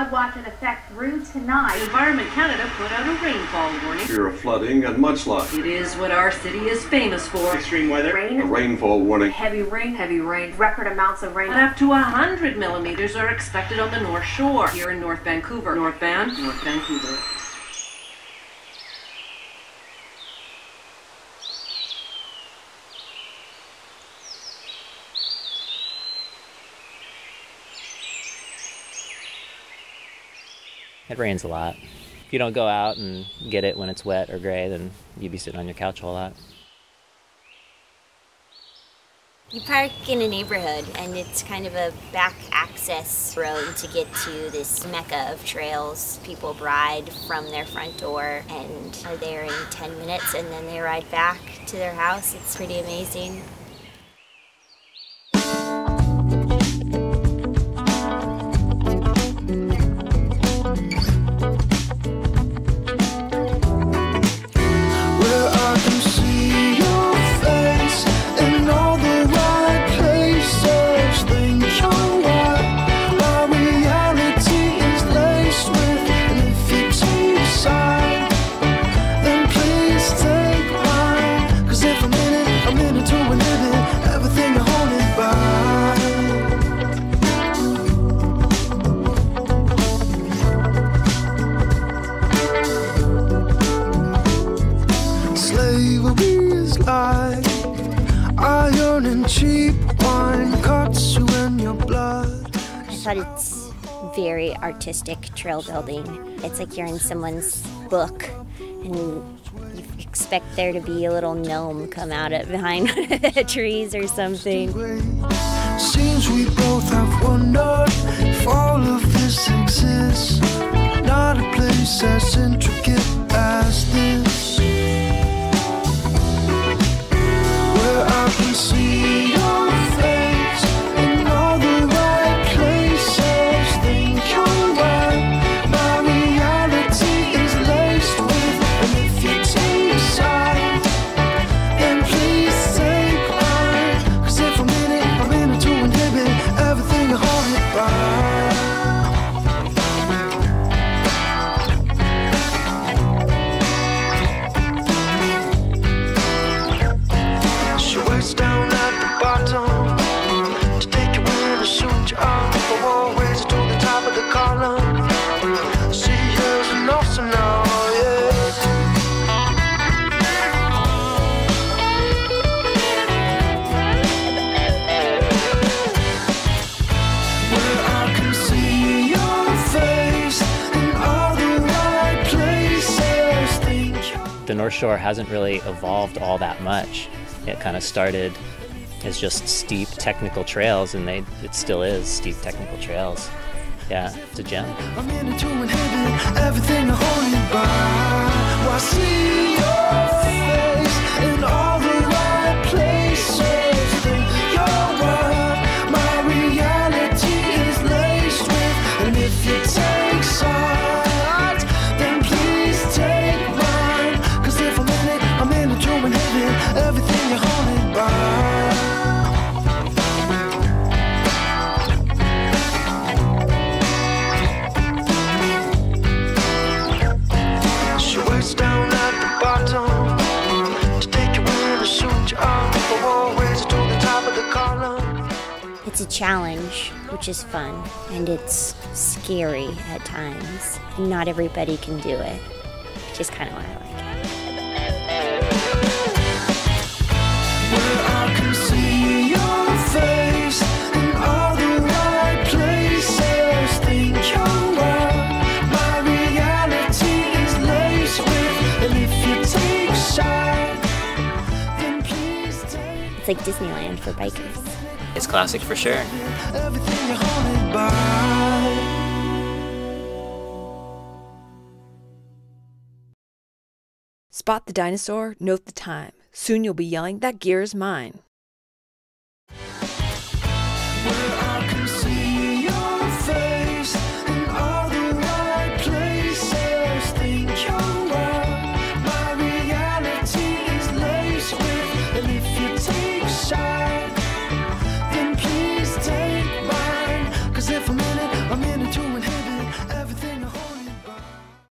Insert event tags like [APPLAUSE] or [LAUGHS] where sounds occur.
flood watch in effect through tonight. Environment Canada put out a rainfall warning. Fear of flooding and mudslide. It is what our city is famous for. Extreme weather. A Rain, rainfall warning. heavy rain, heavy rain, record amounts of rain. And up to 100 millimeters are expected on the North Shore, here in North Vancouver. North Van, North Vancouver. It rains a lot. If you don't go out and get it when it's wet or gray, then you'd be sitting on your couch a whole lot. You park in a neighborhood, and it's kind of a back access road to get to this mecca of trails. People ride from their front door and are there in 10 minutes, and then they ride back to their house. It's pretty amazing. And cheap wine cuts you in your blood. I thought it's very artistic trail building. It's like you're in someone's book, and you expect there to be a little gnome come out of behind the [LAUGHS] trees or something. Seems we both have wondered The North Shore hasn't really evolved all that much. It kind of started as just steep technical trails, and they it still is steep technical trails. Yeah, it's a gem. I'm in inhibit everything hold you by. Well, I see challenge, which is fun, and it's scary at times. Not everybody can do it, which is kind of why I like it. Where I can see your face in all the right places. Think you're right. My reality is laced with, and if you take a shot, then please take It's like Disneyland for bikers. It's classic for sure. Spot the dinosaur, note the time. Soon you'll be yelling, That gear is mine.